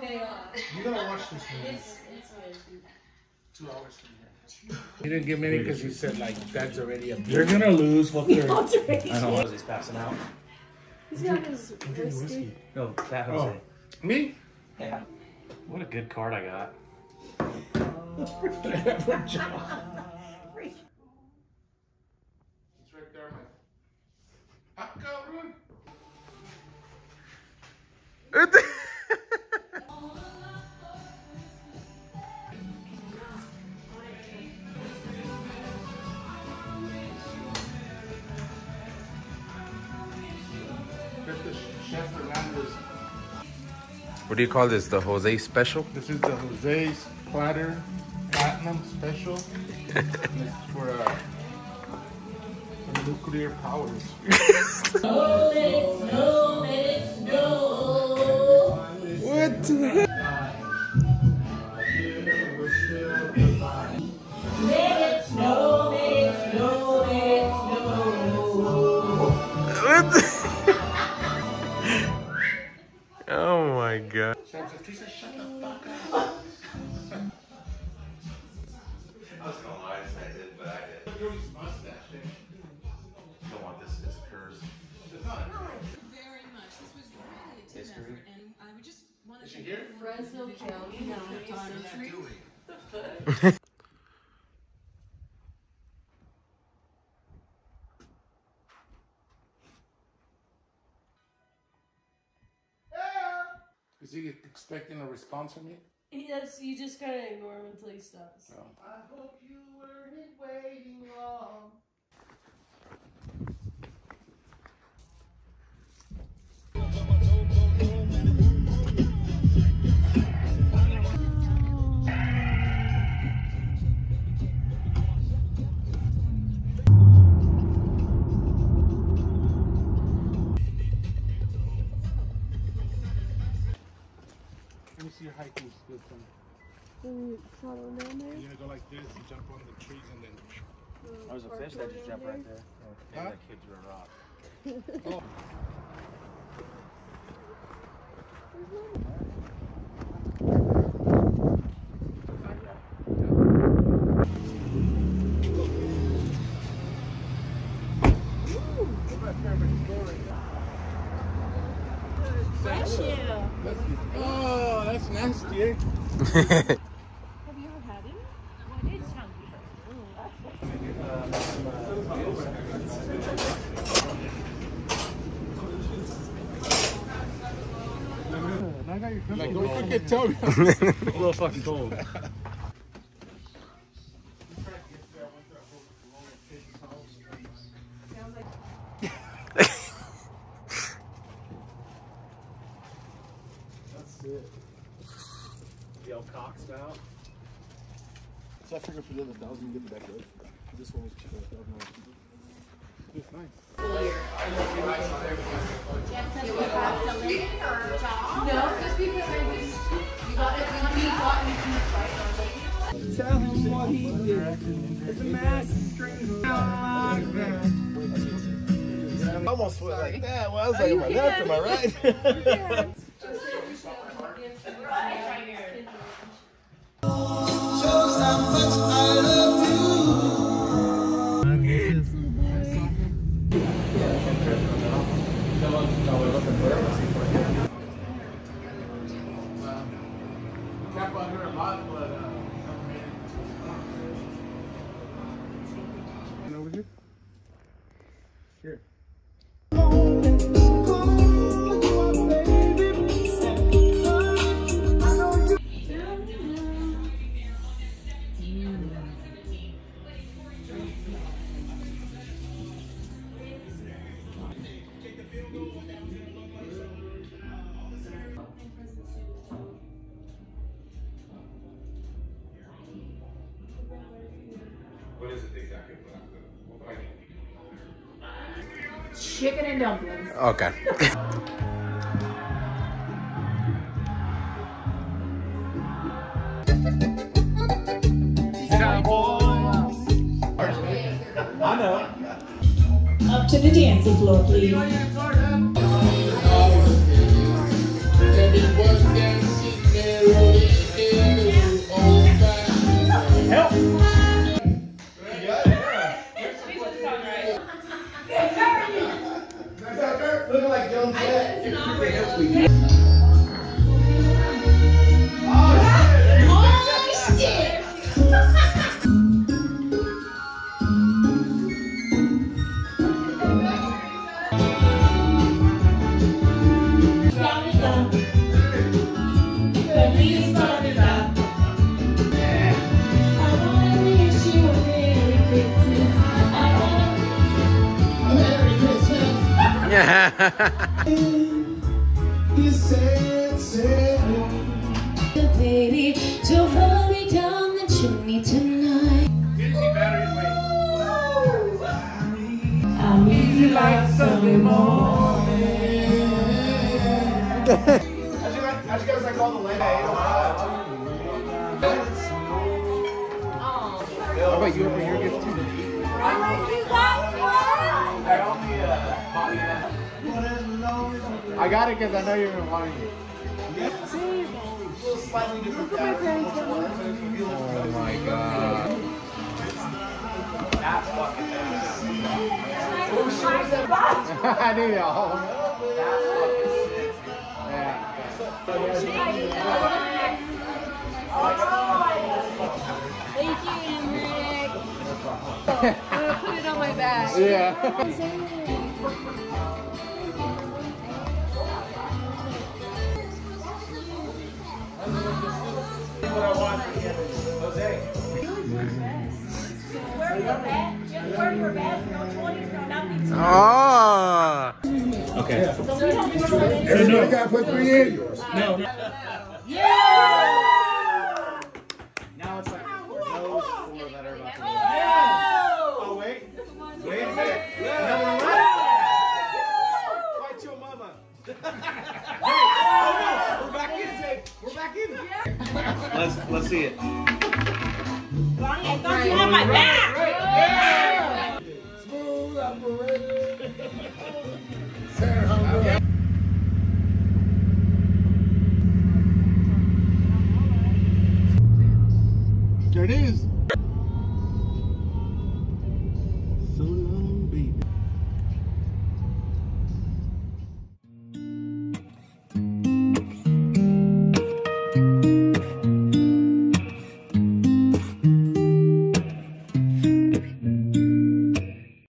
pay off. You gotta watch this movie. It's, it's weird. Two hours from here. He didn't give me any because he said like that's already a. You're gonna lose, fucker. Alteration. I don't know. He's passing out. He's got his whiskey. No, that Jose. Oh. Me? Yeah. What a good card I got. It's right there, man. Ah, Up, go, What do you call this? The Jose special? This is the Jose's Platter Platinum Special. It's for, uh, for nuclear powers. What the heck? What god. San Francisco, shut the fuck up. I was gonna lie, I said I did, but I did. Look at his mustache. Don't want this as a curse. It's not. very much. This was really a team effort, and I would just want to Is she here? Fresno County Optometry. Is he expecting a response from me? He does, you just gotta ignore him until he stops. No. I hope you weren't waiting long. You're gonna go like this, you jump on the trees, and then. There's a fish that just jumped right there. Huh? that kid threw a rock. Oh. Bless you. Oh, that's nasty. Eh? Have you ever had him? Well, it is chunky. Like, don't forget, tell me. a little fucking cold. That's it. The old cock spout. So I figured for the other thousand, you get the back road. This one was cheaper, a thousand cheaper. It's nice. Tell him what he did. It's a I almost went like that. Well, I was oh, like, am I left? Am I right? no, no, no, no, Chicken and dumplings. Okay. Up to the dancing floor, please. Christmas. You a very Christmas. You said, said, baby to hurry down the chimney tonight. I'm easy like Sunday morning. How'd you guys, how'd you guys like all the land at 805? How about you open your gift too? I got it because I know you've been wanting it. Oh my god. That's fucking bad. I knew y'all. I'm gonna put it on my bag. Yeah. Oh. Everybody got to put three in. No. Yeah! Now it's like those four that are about to Oh, oh wait. Wait a minute. Another one. Fight your mama. oh, no. We're back in. We're back in. Let's, let's see it.